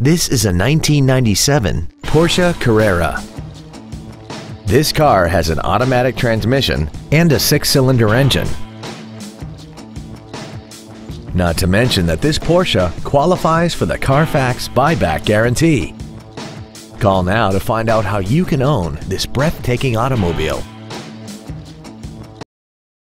This is a 1997 Porsche Carrera. This car has an automatic transmission and a six-cylinder engine. Not to mention that this Porsche qualifies for the Carfax buyback guarantee. Call now to find out how you can own this breathtaking automobile.